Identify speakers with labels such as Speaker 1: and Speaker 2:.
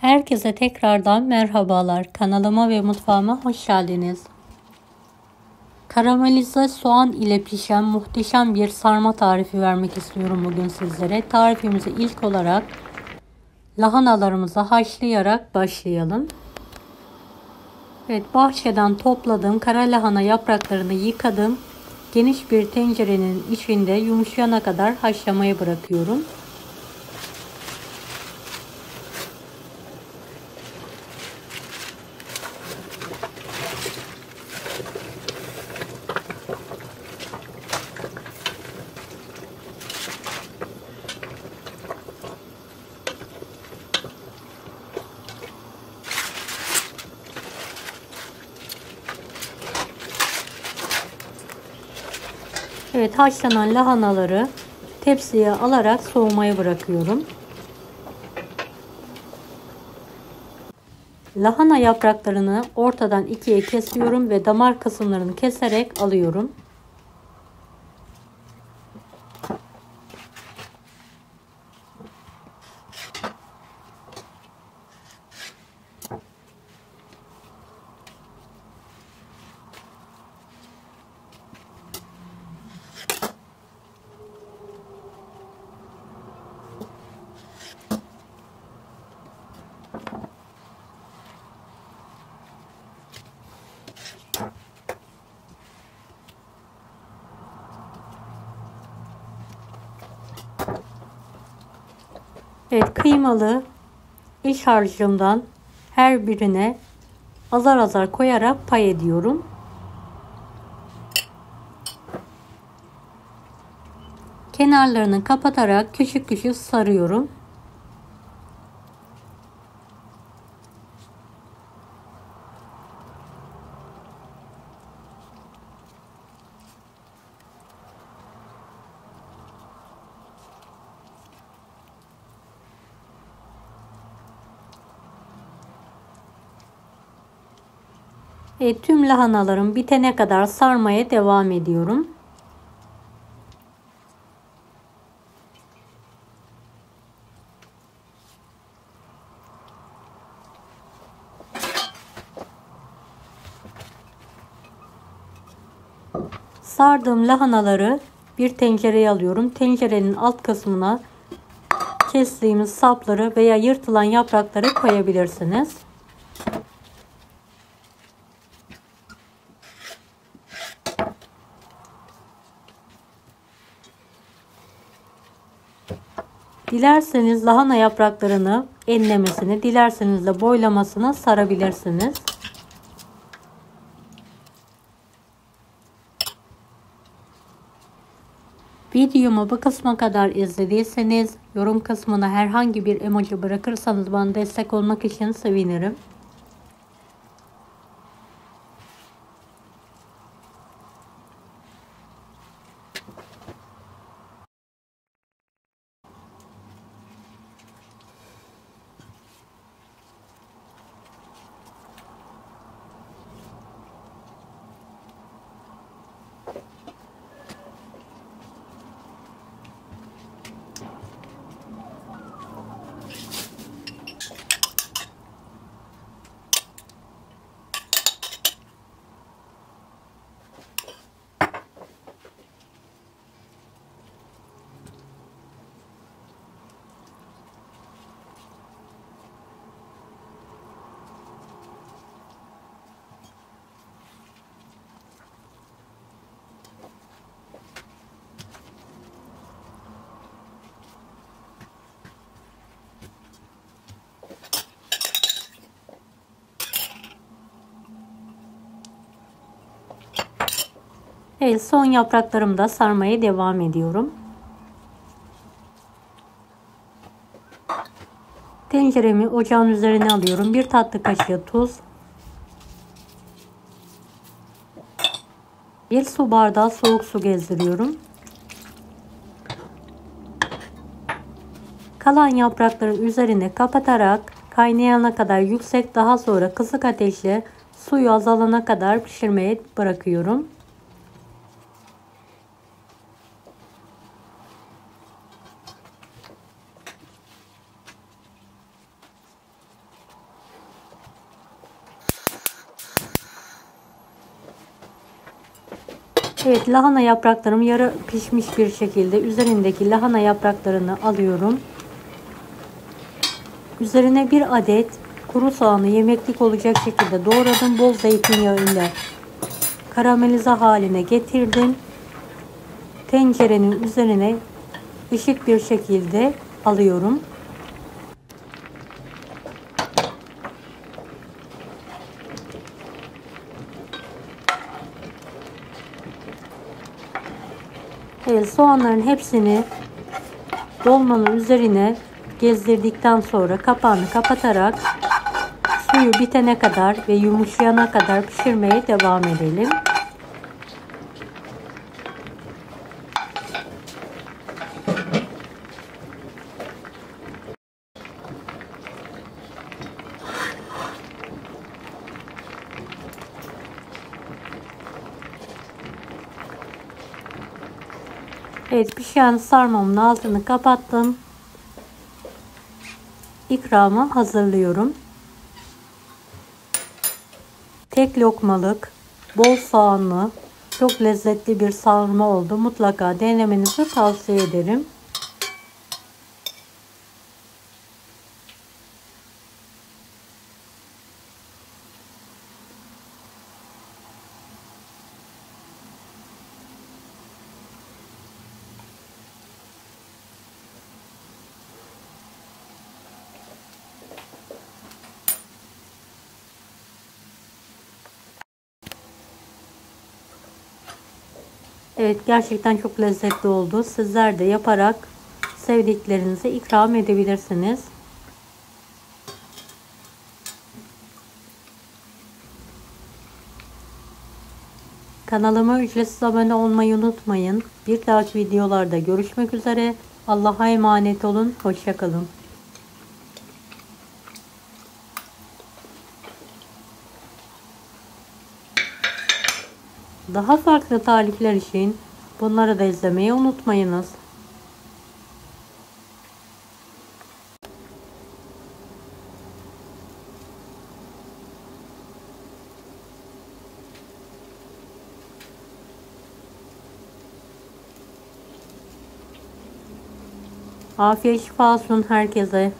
Speaker 1: Herkese tekrardan merhabalar. Kanalıma ve mutfağıma hoş geldiniz. Karamelize soğan ile pişen muhteşem bir sarma tarifi vermek istiyorum bugün sizlere. Tarifimizi ilk olarak lahanalarımızı haşlayarak başlayalım. Evet bahçeden topladığım kara lahana yapraklarını yıkadım. Geniş bir tencerenin içinde yumuşayana kadar haşlamaya bırakıyorum. Evet haşlanan lahanaları tepsiye alarak soğumaya bırakıyorum. Lahana yapraklarını ortadan ikiye kesiyorum ve damar kısımlarını keserek alıyorum. Evet kıymalı iç harcımdan her birine azar azar koyarak pay ediyorum. Kenarlarını kapatarak küçük küçük sarıyorum. E, tüm lahanalarım bitene kadar sarmaya devam ediyorum. Sardığım lahanaları bir tencereye alıyorum. Tencerenin alt kısmına kestiğimiz sapları veya yırtılan yaprakları koyabilirsiniz. Dilerseniz lahana yapraklarını enlemesini, dilerseniz de boylamasına sarabilirsiniz. Videomu bu kısma kadar izlediyseniz yorum kısmına herhangi bir emoji bırakırsanız bana destek olmak için sevinirim. Evet son yapraklarımı da sarmaya devam ediyorum. Tenceremi ocağın üzerine alıyorum. Bir tatlı kaşığı tuz. Bir su bardağı soğuk su gezdiriyorum. Kalan yaprakları üzerine kapatarak kaynayana kadar yüksek daha sonra kısık ateşle suyu azalana kadar pişirmeye bırakıyorum. Evet lahana yapraklarım yarı pişmiş bir şekilde üzerindeki lahana yapraklarını alıyorum. Üzerine bir adet kuru soğanı yemeklik olacak şekilde doğradım. Bol zeytinyağı ile karamelize haline getirdim. Tencerenin üzerine eşit bir şekilde alıyorum. Evet, soğanların hepsini dolmanın üzerine gezdirdikten sonra kapağını kapatarak suyu bitene kadar ve yumuşayana kadar pişirmeye devam edelim. Evet pişen sarmamın altını kapattım. İkramı hazırlıyorum. Tek lokmalık, bol soğanlı, çok lezzetli bir sarma oldu. Mutlaka denemenizi tavsiye ederim. Evet gerçekten çok lezzetli oldu. Sizler de yaparak sevdiklerinize ikram edebilirsiniz. Kanalıma ücretsiz abone olmayı unutmayın. Bir dahaki videolarda görüşmek üzere. Allah'a emanet olun. Hoşçakalın. Daha farklı tarifler için bunları da izlemeyi unutmayınız. Afiyet şifa olsun herkese.